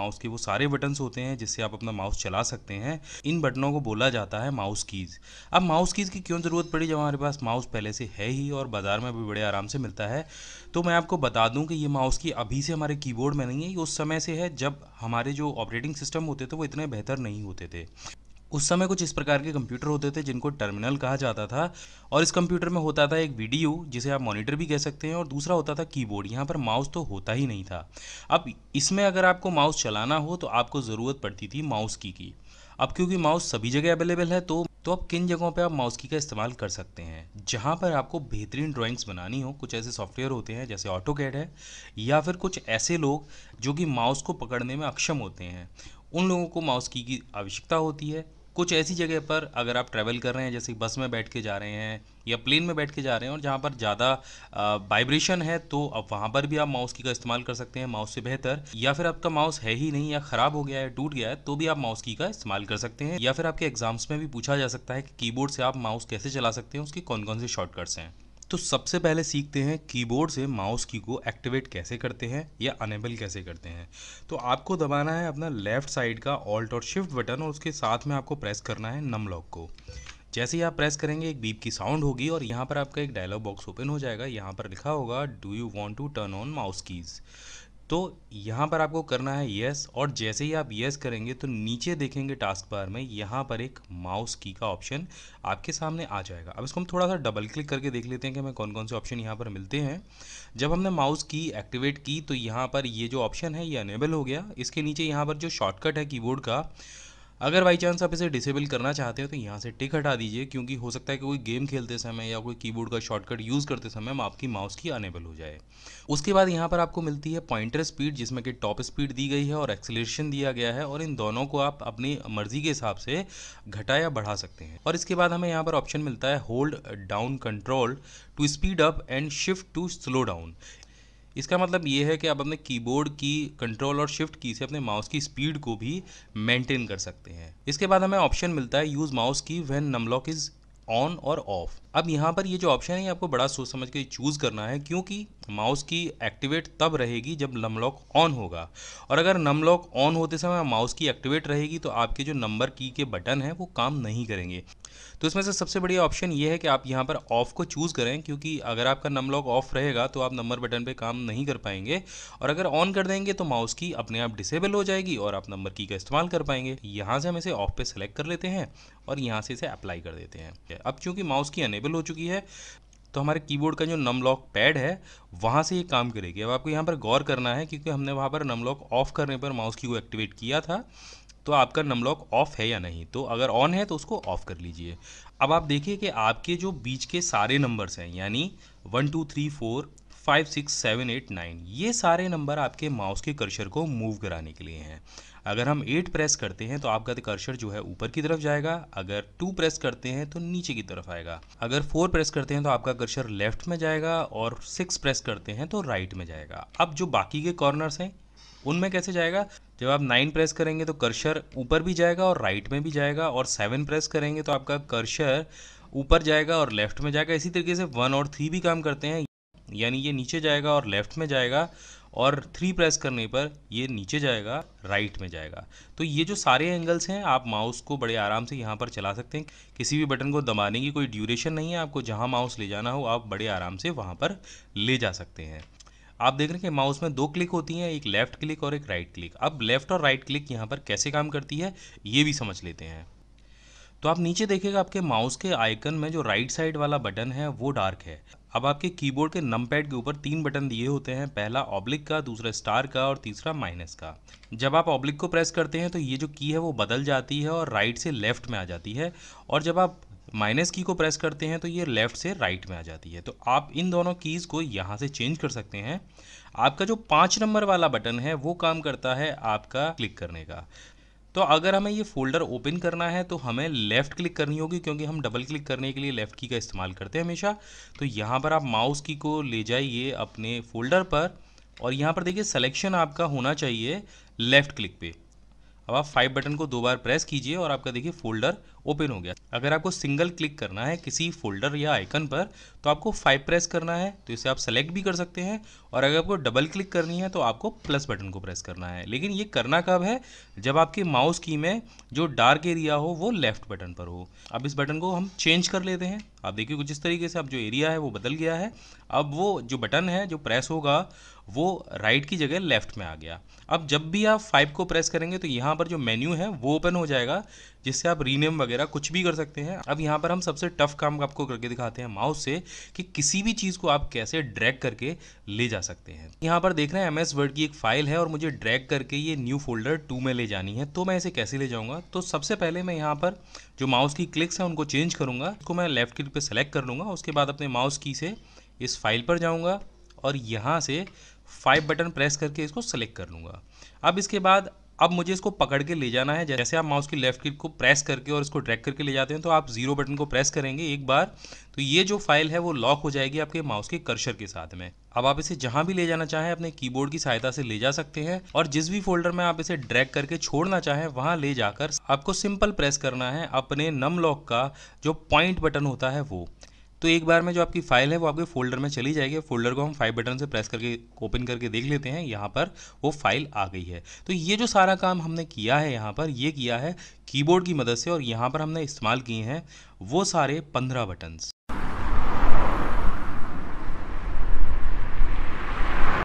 Mouse के वो सारे बटन्स होते हैं जिससे आप अपना माउस चला सकते हैं। इन बटनों को बोला जाता है माउस कीज़ अब माउस कीज़ की क्यों ज़रूरत पड़ी? जब हमारे पास माउस पहले से है ही और बाज़ार में भी बड़े आराम से मिलता है तो मैं आपको बता दूँ कि ये माउस की अभी से हमारे कीबोर्ड में नहीं है, ये उस समय से है जब हमारे जो ऑपरेटिंग सिस्टम होते थे वो इतने बेहतर नहीं होते थे। उस समय कुछ इस प्रकार के कंप्यूटर होते थे जिनको टर्मिनल कहा जाता था और इस कंप्यूटर में होता था एक वीडियो, जिसे आप मॉनिटर भी कह सकते हैं, और दूसरा होता था कीबोर्ड। यहाँ पर माउस तो होता ही नहीं था। अब इसमें अगर आपको माउस चलाना हो तो आपको ज़रूरत पड़ती थी माउस की की। अब क्योंकि माउस सभी जगह अवेलेबल है तो तो अब किन जगहों पे आप माउस की का इस्तेमाल कर सकते हैं? जहाँ पर आपको बेहतरीन ड्राइंग्स बनानी हो, कुछ ऐसे सॉफ्टवेयर होते हैं, जैसे ऑटो कैड है, या फिर कुछ ऐसे लोग जो कि माउस को पकड़ने में अक्षम होते हैं। उन लोगों को माउस की की आवश्यकता होती है। कुछ ऐसी जगह पर अगर आप ट्रैवल कर रहे हैं, जैसे बस में बैठ के जा रहे हैं या प्लेन में बैठ के जा रहे हैं और जहाँ पर ज़्यादा वाइब्रेशन है तो अब वहाँ पर भी आप माउस की का इस्तेमाल कर सकते हैं माउस से बेहतर। या फिर आपका माउस है ही नहीं या ख़राब हो गया है, टूट गया है तो भी आप माउस की का इस्तेमाल कर सकते हैं। या फिर आपके एग्ज़ाम्स में भी पूछा जा सकता है कि कीबोर्ड से आप माउस कैसे चला सकते हैं, उसके कौन कौन से शॉर्टकट्स हैं। तो सबसे पहले सीखते हैं कीबोर्ड से माउस की को एक्टिवेट कैसे करते हैं या अनेबल कैसे करते हैं। तो आपको दबाना है अपना लेफ़्ट साइड का ऑल्ट और शिफ्ट बटन और उसके साथ में आपको प्रेस करना है नम लॉक को। जैसे ही आप प्रेस करेंगे, एक बीप की साउंड होगी और यहाँ पर आपका एक डायलॉग बॉक्स ओपन हो जाएगा। यहाँ पर लिखा होगा do you want to turn on mouse keys तो यहाँ पर आपको करना है यस और जैसे ही आप येस करेंगे तो नीचे देखेंगे टास्क बार में, यहाँ पर एक माउस की का ऑप्शन आपके सामने आ जाएगा। अब इसको हम थोड़ा सा डबल क्लिक करके देख लेते हैं कि हमें कौन कौन से ऑप्शन यहाँ पर मिलते हैं। जब हमने माउस की एक्टिवेट की तो यहाँ पर ये जो ऑप्शन है, ये अनेबल हो गया। इसके नीचे यहाँ पर जो शॉर्टकट है कीबोर्ड का अगर बाई चांस आप इसे डिसेबल करना चाहते हो तो यहाँ से टिक हटा दीजिए, क्योंकि हो सकता है कि कोई गेम खेलते समय या कोई कीबोर्ड का शॉर्टकट यूज़ करते समय आपकी माउस की अनेबल हो जाए। उसके बाद यहाँ पर आपको मिलती है पॉइंटर स्पीड जिसमें कि टॉप स्पीड दी गई है और एक्सेलरेशन दिया गया है, और इन दोनों को आप अपनी मर्ज़ी के हिसाब से घटा या बढ़ा सकते हैं। और इसके बाद हमें यहाँ पर ऑप्शन मिलता है hold down control to speed up and shift to slow down इसका मतलब ये है कि आप अपने कीबोर्ड की कंट्रोल और शिफ्ट की से अपने माउस की स्पीड को भी मेंटेन कर सकते हैं। इसके बाद हमें ऑप्शन मिलता है use mouse key when numlock is on और ऑफ़ अब यहाँ पर ये जो ऑप्शन है आपको बड़ा सोच समझ के चूज़ करना है, क्योंकि माउस की एक्टिवेट तब रहेगी जब नमलॉक ऑन होगा। और अगर नमलॉक ऑन होते समय माउस की एक्टिवेट रहेगी तो आपके जो नंबर की के बटन हैं, वो काम नहीं करेंगे। तो इसमें से सबसे बढ़िया ऑप्शन ये है कि आप यहाँ पर ऑफ़ को चूज़ करें, क्योंकि अगर आपका नम लॉक ऑफ़ रहेगा तो आप नंबर बटन पर काम नहीं कर पाएँगे। और अगर ऑन कर देंगे तो माउस की अपने आप डिसेबल हो जाएगी और आप नंबर की का इस्तेमाल कर पाएँगे। यहाँ से हम इसे ऑफ़ पे सेलेक्ट कर लेते हैं और यहाँ से इसे अप्लाई कर देते हैं। अब चूँकि माउस की अनेबल हो चुकी है तो हमारे कीबोर्ड का जो नमलॉक पैड है, वहाँ से ये काम करेगी। अब आपको यहाँ पर गौर करना है, क्योंकि हमने वहाँ पर नम लॉक ऑफ़ करने पर माउस की को एक्टिवेट किया था तो आपका नमलॉक ऑफ़ है या नहीं? तो अगर ऑन है तो उसको ऑफ़ कर लीजिए। अब आप देखिए कि आपके जो बीच के सारे नंबर्स हैं, यानी one two three four five six seven eight nine ये सारे नंबर आपके माउस के कर्शर को मूव कराने के लिए हैं। अगर हम एट प्रेस करते हैं तो आपका कर्शर जो है ऊपर की तरफ़ जाएगा। अगर टू प्रेस करते हैं तो नीचे की तरफ़ आएगा। अगर फोर प्रेस करते हैं तो आपका कर्शर लेफ़्ट में जाएगा और सिक्स प्रेस करते हैं तो राइट में जाएगा। अब जो बाकी के कॉर्नर्स हैं, उनमें कैसे जाएगा? जब आप नाइन प्रेस करेंगे तो कर्शर ऊपर भी जाएगा और राइट में भी जाएगा और सेवन प्रेस करेंगे तो आपका कर्शर ऊपर जाएगा और लेफ़्ट में जाएगा। इसी तरीके से वन और थ्री भी काम करते हैं। यानी ये नीचे जाएगा और लेफ़्ट में जाएगा और थ्री प्रेस करने पर ये नीचे जाएगा राइट में जाएगा। तो ये जो सारे एंगल्स हैं, आप माउस को बड़े आराम से यहाँ पर चला सकते हैं। किसी भी बटन को दबाने की कोई ड्यूरेशन नहीं है, आपको जहाँ माउस ले जाना हो, आप बड़े आराम से वहाँ पर ले जा सकते हैं। आप देख रहे हैं कि माउस में दो क्लिक होती हैं, एक लेफ़्ट क्लिक और एक राइट क्लिक अब लेफ़्ट और राइट क्लिक यहाँ पर कैसे काम करती है, ये भी समझ लेते हैं। तो आप नीचे देखिएगा, आपके माउस के आइकन में जो राइट साइड वाला बटन है, वो डार्क है। अब आपके कीबोर्ड के नम पैड के ऊपर तीन बटन दिए होते हैं, पहला ऑब्लिक का, दूसरा स्टार का और तीसरा माइनस का। जब आप ऑब्लिक को प्रेस करते हैं तो ये जो की है, वो बदल जाती है और राइट से लेफ़्ट में आ जाती है। और जब आप माइनस की को प्रेस करते हैं तो ये लेफ़्ट से राइट में आ जाती है। तो आप इन दोनों कीज़ को यहाँ से चेंज कर सकते हैं। आपका जो पाँच नंबर वाला बटन है, वो काम करता है आपका क्लिक करने का। तो अगर हमें ये फोल्डर ओपन करना है तो हमें लेफ़्ट क्लिक करनी होगी, क्योंकि हम डबल क्लिक करने के लिए लेफ़्ट की का इस्तेमाल करते हैं हमेशा। तो यहाँ पर आप माउस की को ले जाइए अपने फोल्डर पर, और यहाँ पर देखिए सिलेक्शन आपका होना चाहिए लेफ़्ट क्लिक पे। अब आप फाइव बटन को दो बार प्रेस कीजिए और आपका देखिए फोल्डर ओपन हो गया। अगर आपको सिंगल क्लिक करना है किसी फोल्डर या आइकन पर तो आपको फाइव प्रेस करना है तो इसे आप सेलेक्ट भी कर सकते हैं। और अगर आपको डबल क्लिक करनी है तो आपको प्लस बटन को प्रेस करना है। लेकिन ये करना कब है? जब आपके माउस की में जो डार्क एरिया हो, वो लेफ़्ट बटन पर हो। अब इस बटन को हम चेंज कर लेते हैं। आप देखिए कुछ इस तरीके से, अब जो एरिया है, वो बदल गया है। अब वो जो बटन है, जो प्रेस होगा वो राइट की जगह लेफ़्ट में आ गया। अब जब भी आप फाइव को प्रेस करेंगे तो यहाँ पर जो मेन्यू है, वो ओपन हो जाएगा, जिससे आप रीनेम वगैरह कुछ भी कर सकते हैं। अब यहाँ पर हम सबसे टफ काम आपको करके दिखाते हैं माउस से, कि किसी भी चीज़ को आप कैसे ड्रैग करके ले जा सकते हैं। यहाँ पर देख रहे हैं एम एस वर्ड की एक फ़ाइल है, और मुझे ड्रैग करके ये न्यू फोल्डर टू में ले जानी है। तो मैं इसे कैसे ले जाऊँगा? तो सबसे पहले मैं यहाँ पर जो माउस की क्लिक्स हैं, उनको चेंज करूँगा। उसको मैं लेफ़्ट क्लिक पर सेलेक्ट कर लूँगा, उसके बाद अपने माउस की से इस फ़ाइल पर जाऊँगा, और यहाँ से फाइव बटन प्रेस करके इसको सेलेक्ट कर लूँगा। अब इसके बाद, अब मुझे इसको पकड़ के ले जाना है। जैसे आप माउस की लेफ़्ट क्लिक को प्रेस करके और इसको ड्रैग करके ले जाते हैं तो आप ज़ीरो बटन को प्रेस करेंगे एक बार। तो ये जो फ़ाइल है, वो लॉक हो जाएगी आपके माउस के कर्शर के साथ में। अब आप इसे जहाँ भी ले जाना चाहें, अपने कीबोर्ड की सहायता से ले जा सकते हैं और जिस भी फोल्डर में आप इसे ड्रैग करके छोड़ना चाहें, वहाँ ले जाकर आपको सिंपल प्रेस करना है अपने नम लॉक का जो पॉइंट बटन होता है वो। तो एक बार में जो आपकी फ़ाइल है, वो आपके फोल्डर में चली जाएगी। फोल्डर को हम फाइव बटन से प्रेस करके ओपन करके देख लेते हैं। यहाँ पर वो फ़ाइल आ गई है। तो ये जो सारा काम हमने किया है यहाँ पर, ये किया है कीबोर्ड की मदद से और यहाँ पर हमने इस्तेमाल किए हैं वो सारे पंद्रह बटन्स